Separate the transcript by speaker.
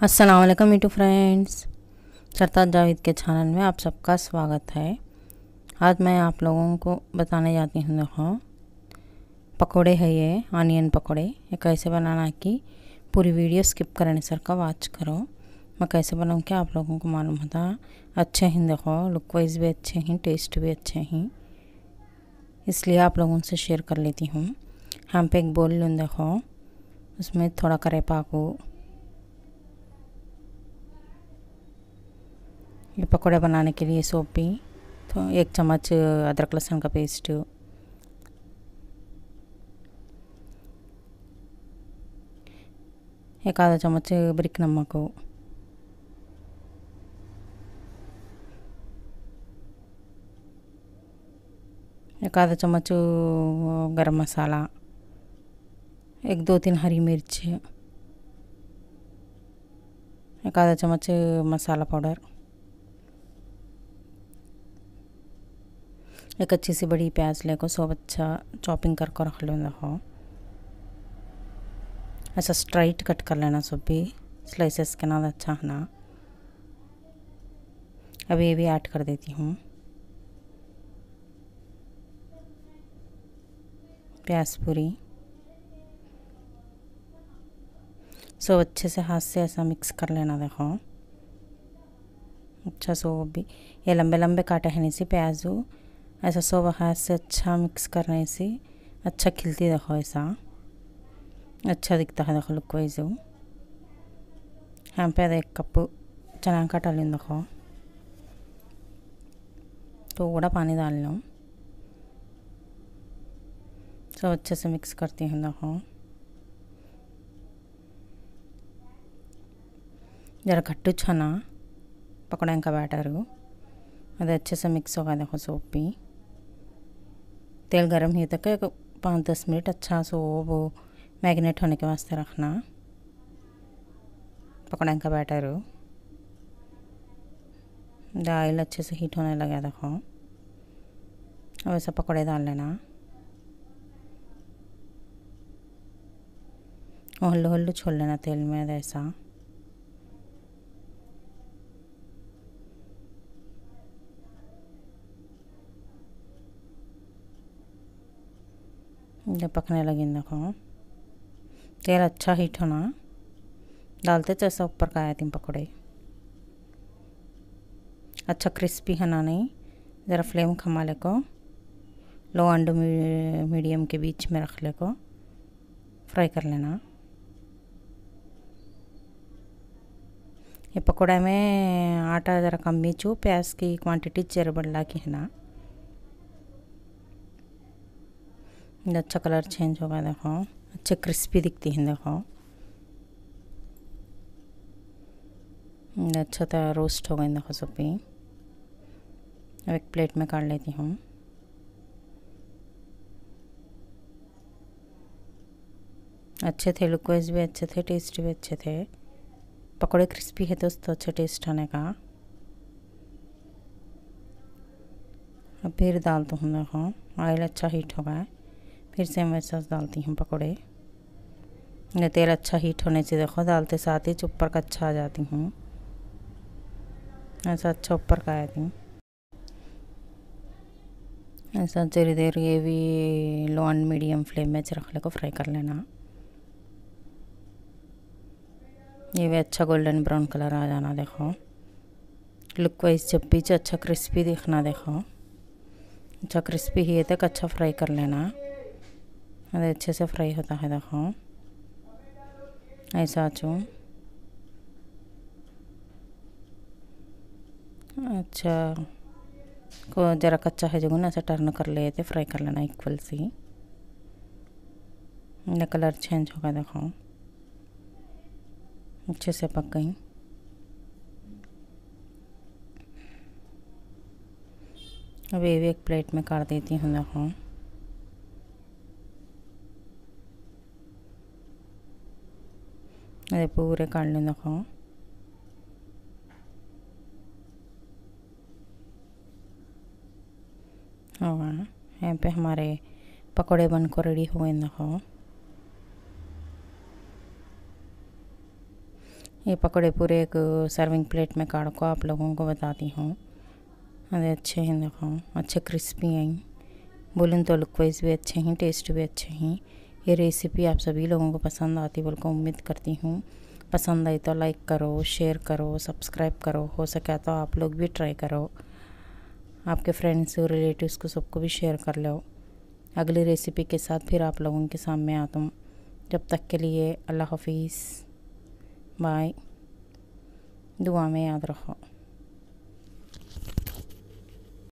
Speaker 1: अस्सलाम me too friends सरताज जावेद के channel में आप सबका स्वागत है। आज मैं आप लोगों को बताने जाती हूँ, देखो। पकोड़े है ये ऑनियन पकोड़े। ये कैसे बनाना है कि पूरी वीडियो स्किप करने सर का वॉच करो। मैं कैसे बनाऊँ क्या आप लोगों को मालूम होता? अच्छे हैं, देखो। लुक वाइज भी अच्छे हैं टेस्ट भी अच्छे हैं। इसलिए आप लोगों से शेयर कर लेती हूँ। हम पे एक बोल लूँ, देखो। उसमें थोड़ा करे करेपाकू ये पकौड़े बनाने के लिए सोपी तो एक चम्मच अदरक लहसुन का पेस्ट। एक आधा चम्मच ब्रिक नमक। एक आधा चम्मच गरम मसाला। एक दो तीन हरी मिर्च। एक आधा चम्मच मसाला पाउडर। एक अच्छी सी बड़ी प्याज लेको सब अच्छा चॉपिंग कर कर रख लो देखो ऐसा स्ट्राइट कट कर लेना सब भी स्लाइसेस के नाम अच्छा है। ना अब ये भी ऐड कर देती हूँ। प्याज पूरी। सब अच्छे से हाथ से ऐसा मिक्स कर लेना, देखो। अच्छा सो भी। ये लंबे लंबे काटे हैं इसी प्याजू। ऐसा सब हाथ से अच्छा मिक्स करने से अच्छा खिलती देखो ऐसा। अच्छा दिखता है देखो लुक वाइज। यहाँ पे एक कप चना का डाली देखो तो थोड़ा पानी डाल लो। सब अच्छे से मिक्स करती हूँ देखो। जरा खट्टू छना पकड़ने का बैटर। अरे अच्छे से मिक्स होगा देखो सोप तेल गर्म ही तक एक पाँच दस मिनट अच्छा सो वो मैगनेट होने के वास्ते रखना। पकड़ने का बैटर। दाल अच्छे से हीट होने लगा देखो। अब ऐसा पकौड़े डाल लेना। हल्लू हल्लू छोड़ लेना तेल में ऐसा। जब पकने लगी देखो। तेल अच्छा हीट होना। डालते तो ऐसा ऊपर का आया थी पकौड़े। अच्छा क्रिस्पी है ना नहीं? ज़रा फ्लेम खमा ले को लो एंड मीडियम के बीच में रख ले को फ्राई कर लेना। ये पकौड़ा में आटा ज़रा कम मीचू प्याज की क्वांटिटी चेर बढ़ला की है ना। अच्छा कलर चेंज होगा देखो। अच्छे क्रिस्पी दिखती हैं, देखो। अच्छा तो रोस्ट हो गई देखो सब भी अब एक प्लेट में काट लेती हूँ। अच्छे थे लुक वाइज भी अच्छे थे टेस्ट भी अच्छे थे। पकौड़े क्रिस्पी है दोस्तों अच्छा टेस्ट आने का। अब फिर डालता हूँ, देखो। ऑयल अच्छा हीट होगा फिर से मैं सस डालती हूँ पकौड़े। ये तेल अच्छा हीट होने से देखो, डालते साथ ही ऊपर का अच्छा आ जाती हूँ। ऐसा अच्छा ऊपर का आती हूँ ऐसा थोड़ी देर ये भी लो एंड मीडियम फ्लेम में रख ले को फ्राई कर लेना। ये भी अच्छा गोल्डन ब्राउन कलर आ जाना देखो। लुक वाइज जब पीछे अच्छा क्रिस्पी दिखना देखो। अच्छा क्रिस्पी ही है तक अच्छा फ्राई कर लेना। अरे अच्छे से फ्राई होता है, देखो। ऐसा चू अच्छा। को ज़रा कच्चा है जो ना ऐसे टर्न कर लेते फ्राई कर लेना इक्वल सी। ये कलर चेंज होगा, देखो। अच्छे से पक गई। अब ये भी एक प्लेट में काट देती हूँ, देखो। अरे पूरे लें देखो होगा यहाँ पे हमारे पकौड़े बन को रेडी हुए देखो ये पकौड़े पूरे एक सर्विंग प्लेट में काट को आप लोगों को बताती हूँ अरे अच्छे हैं देखो अच्छे क्रिस्पी हैं बोलें तो लुक वाइज भी अच्छे हैं टेस्ट भी अच्छे हैं ये रेसिपी आप सभी लोगों को पसंद आती बोल को उम्मीद करती हूँ। पसंद आई तो लाइक करो शेयर करो सब्सक्राइब करो, हो सके तो आप लोग भी ट्राई करो। आपके फ्रेंड्स और रिलेटिव्स को सबको भी शेयर कर लो। अगली रेसिपी के साथ फिर आप लोगों के सामने आता हूँ जब तक के लिए अल्लाह हाफिज़। बाय दुआ में याद रखो।